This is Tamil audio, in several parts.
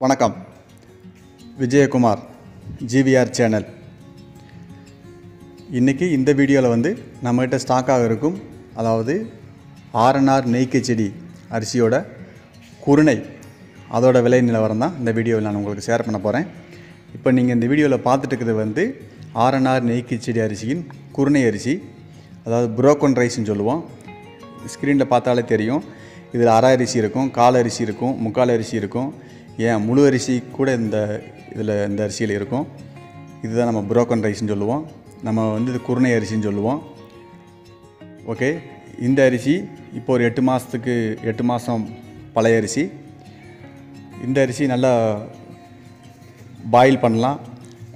வணக்கம். விஜயகுமார் ஜிவிஆர் சேனல் இன்றைக்கி இந்த வீடியோவில் வந்து நம்மகிட்ட ஸ்டாக்காக இருக்கும் அதாவது ஆர்என்ஆர் நெய்க்கு செடி அரிசியோட குருணை அதோட விலை நிலவரம் தான் இந்த வீடியோவில் நான் உங்களுக்கு ஷேர் பண்ண போகிறேன் இப்போ நீங்கள் இந்த வீடியோவில் பார்த்துட்டு இருக்கிறது வந்து ஆர்என்ஆர் நெய்க்கு செடி அரிசியின் குருணை அரிசி அதாவது புரோக்கன் ரைஸ்னு சொல்லுவோம். ஸ்க்ரீனில் பார்த்தாலே தெரியும். இதில் அரை அரிசி இருக்கும் கால் அரிசி இருக்கும் முக்கால் அரிசி இருக்கும். ஏன்? முழு அரிசி கூட இந்த இதில் இந்த அரிசியில் இருக்கும். இதுதான் நம்ம புரோக்கன் ரைஸ்னு சொல்லுவோம். நம்ம வந்து இது குருணை அரிசின்னு சொல்லுவோம். ஓகே இந்த அரிசி இப்போ ஒரு எட்டு மாதத்துக்கு எட்டு மாதம் பழைய அரிசி. இந்த அரிசி நல்லா பாயில் பண்ணலாம்.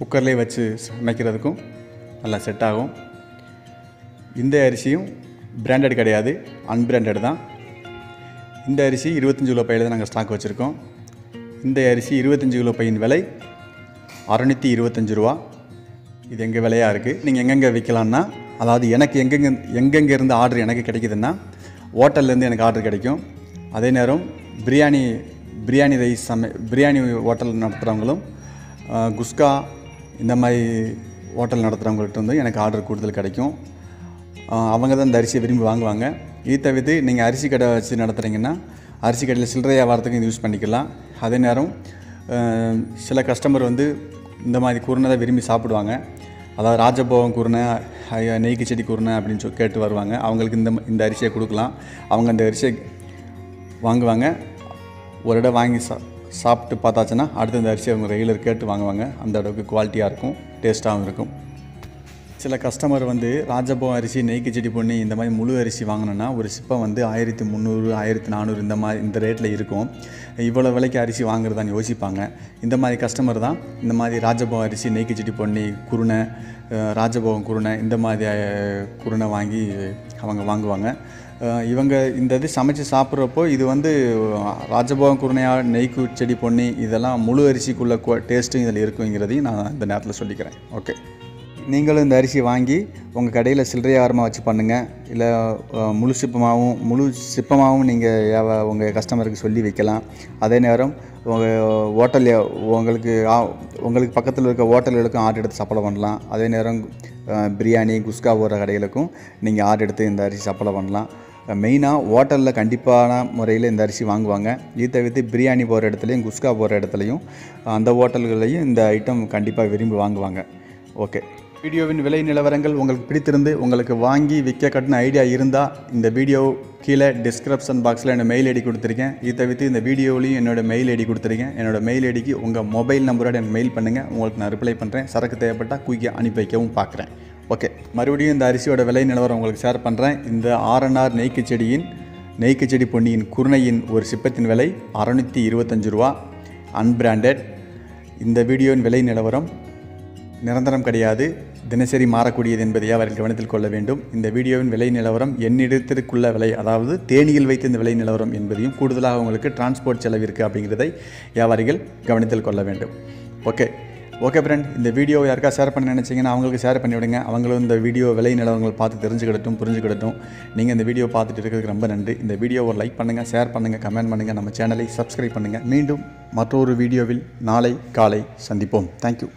குக்கர்லேயே வச்சு சமைக்கிறதுக்கும் நல்லா செட் ஆகும். இந்த அரிசியும் பிராண்டட் கிடையாது அன்பிராண்டட் தான். இந்த அரிசி இருபத்தஞ்சு கிலோ பையில் தான் நாங்கள் ஸ்டாக் வச்சுருக்கோம். இந்த அரிசி இருபத்தஞ்சு கிலோ பையின் விலை அறநூற்றி இருபத்தஞ்சு ரூபா. இது எங்கள் விலையாக இருக்குது நீங்கள் எங்கெங்கே விற்கலான்னா அதாவது எனக்கு எங்கெங்கே எங்கெங்கே இருந்து ஆர்டர் எனக்கு கிடைக்குதுன்னா ஹோட்டல்லேருந்து எனக்கு ஆர்டர் கிடைக்கும். அதே நேரம் பிரியாணி பிரியாணி ரைஸ் சமை பிரியாணி ஹோட்டல் நடத்துகிறவங்களும் குஸ்கா இந்த மாதிரி ஹோட்டல் நடத்துகிறவங்கள்ட்ட வந்து எனக்கு ஆர்டர் கூடுதல் கிடைக்கும். அவங்க தான் இந்த அரிசியை விரும்பி வாங்குவாங்க. இது தவிர்த்து நீங்கள் அரிசி கடை வச்சு நடத்துகிறீங்கன்னா அரிசி கடையில் சில்லறை வியாபாரத்துக்கு இது யூஸ் பண்ணிக்கலாம். அதே நேரம் சில கஸ்டமர் வந்து இந்த மாதிரி குருணை தான் விரும்பி சாப்பிடுவாங்க. அதாவது ராஜபோகம் குருணை நெய் நெய்க்கு செடி குருணை அப்படின்னு சொல்லி கேட்டு வருவாங்க. அவங்களுக்கு இந்த இந்த அரிசியை கொடுக்கலாம். அவங்க அந்த அரிசியை வாங்குவாங்க. ஒரு இடம் வாங்கி சா சாப்பிட்டு பார்த்தாச்சுன்னா அடுத்து இந்த அரிசியை அவங்க ரெகுலர் கேட்டு வாங்குவாங்க. அந்த அளவுக்கு குவாலிட்டியாக இருக்கும் டேஸ்ட்டாகவும் இருக்கும். சில கஸ்டமர் வந்து ராஜபோகம் அரிசி நெய்க்கு செடி பொண்ணி இந்த மாதிரி முழு அரிசி வாங்கினோன்னா ஒரு சிப்பம் வந்து ஆயிரத்தி முந்நூறு ஆயிரத்தி நானூறு இந்த மாதிரி இந்த ரேட்டில் இருக்கும். இவ்வளோ விலைக்கு அரிசி வாங்குறதான்னு யோசிப்பாங்க. இந்த மாதிரி கஸ்டமர் தான் இந்த மாதிரி ராஜபோகம் அரிசி நெய்க்கு செடி பொண்ணி குருணை அஹ், ராஜபோகம் குருணை இந்த மாதிரி குருணை வாங்கி அவங்க வாங்குவாங்க. இவங்க இந்த இது சமைச்சு சாப்பிட்றப்போ இது வந்து ராஜபோகம் குருணையா நெய்க்கு செடி பொன்னி இதெல்லாம் முழு அரிசிக்குள்ள டேஸ்ட்டும் இதில் இருக்குங்கிறதையும் நான் இந்த நேரத்தில் சொல்லிக்கிறேன். ஓகே நீங்களும் இந்த அரிசி வாங்கி உங்கள் கடையில் சில்லறையாரமாக வச்சு பண்ணுங்கள் இல்லை முழு சிப்பமாகவும் முழு சிப்பமாகவும் நீங்கள் உங்கள் கஸ்டமருக்கு சொல்லி வைக்கலாம். அதே நேரம் உங்கள் ஹோட்டல் உங்களுக்கு ஆ- உங்களுக்கு பக்கத்தில் இருக்க ஹோட்டல்களுக்கும் ஆர்டர் எடுத்து சப்ளை பண்ணலாம். அதே நேரம் பிரியாணி குஸ்கா போகிற கடைகளுக்கும் நீங்கள் ஆர்டர் எடுத்து இந்த அரிசி சப்ளை பண்ணலாம். மெயினாக ஹோட்டலில் கண்டிப்பான முறையில் இந்த அரிசி வாங்குவாங்க. இது தவிர்த்து பிரியாணி போகிற இடத்துலையும் குஸ்கா போகிற இடத்துலையும் அந்த ஹோட்டல்கள்லையும் இந்த ஐட்டம் கண்டிப்பாக விரும்பி வாங்குவாங்க. ஓகே. வீடியோவின் விலை நிலவரங்கள் உங்களுக்கு பிடித்திருந்து உங்களுக்கு வாங்கி விற்க கட்டின ஐடியா இருந்தால் இந்த வீடியோ கீழே டிஸ்கிரிப்ஷன் பாக்ஸில் என்னோடய மெயில் ஐடி கொடுத்துருக்கேன். இது தவிர்த்து இந்த வீடியோவிலையும் என்னோடய மெயில் ஐடி கொடுத்துருக்கேன். என்னோடய மெயில் ஐடிக்கு உங்கள் மொபைல் நம்பரோட எனக்கு மெயில் பண்ணுங்கள் உங்களுக்கு நான் ரிப்ளை பண்ணுறேன் சரக்கு தேவைப்பட்டால் குயிக்காக அனுப்பி வைக்கவும் பார்க்குறேன். ஓகே மறுபடியும் இந்த அரிசியோட விலை நிலவரம் உங்களுக்கு ஷேர் பண்ணுறேன் இந்த ஆர்என்ஆர் நெய்க்கு செடியின் நெய்க்கு செடி பொன்னியின் குருணையின் ஒரு சிப்பத்தின் விலை அறநூற்றி இருபத்தஞ்சு ரூபா. அன்பிராண்டட் இந்த வீடியோவின் விலை நிலவரம் நிரந்தரம் கிடையாது. தினசரி மாறக்கூடியது என்பதை அவர்கள் கவனத்தில் கொள்ள வேண்டும். இந்த வீடியோவின் விலை நிலவரம் என்னிடத்திற்குள்ள விலை அதாவது தேனியில் வைத்த இந்த விலை நிலவரம் என்பதையும் கூடுதலாக உங்களுக்கு டிரான்ஸ்போர்ட் செலவு இருக்குது அப்படிங்கிறதை வியாபாரிகள் கவனத்தில் கொள்ள வேண்டும். ஓகே ஓகே ஃப்ரெண்ட் இந்த வீடியோ யாருக்கா ஷேர் பண்ண நினச்சிங்கன்னா அவங்களுக்கு ஷேர் பண்ணி விடுங்க. அவங்களும் இந்த வீடியோ விலை நிலவரங்கள் பார்த்து தெரிஞ்சுக்கிடட்டும் புரிஞ்சுக்கிடட்டும். நீங்கள் இந்த வீடியோ பார்த்துட்டு இருக்கிறதுக்கு ரொம்ப நன்றி. இந்த வீடியோவை லைக் பண்ணுங்கள் ஷேர் பண்ணுங்கள் கமெண்ட் பண்ணுங்கள் நம்ம சேனலை சப்ஸ்கிரைப் பண்ணுங்கள் மீண்டும் மற்றொரு வீடியோவில் நாளை காலை சந்திப்போம். தேங்க்யூ